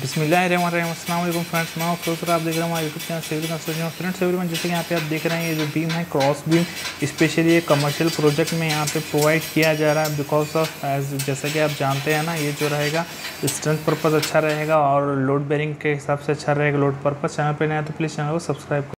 बिसमिल्लाम friends, मैं फिर आप देख रहे हैं हमारे YouTube channel Savory construction friends everyone जैसे कि यहाँ पे आप देख रहे हैं, ये जो बीम है क्रॉस बीम स्पेशली ये कमर्शियल प्रोजेक्ट में यहाँ पे प्रोवाइड किया जा रहा है बिकॉज़ ऑफ़ एज जैसा कि आप जानते हैं ना, ये जो रहेगा स्ट्रेंथ पर्पज़ अच्छा रहेगा और लोड बेरिंग के हिसाब से अच्छा रहेगा लोड पर्पज़ चैनल पर नया तो प्लीज़ चैनल को सब्सक्राइब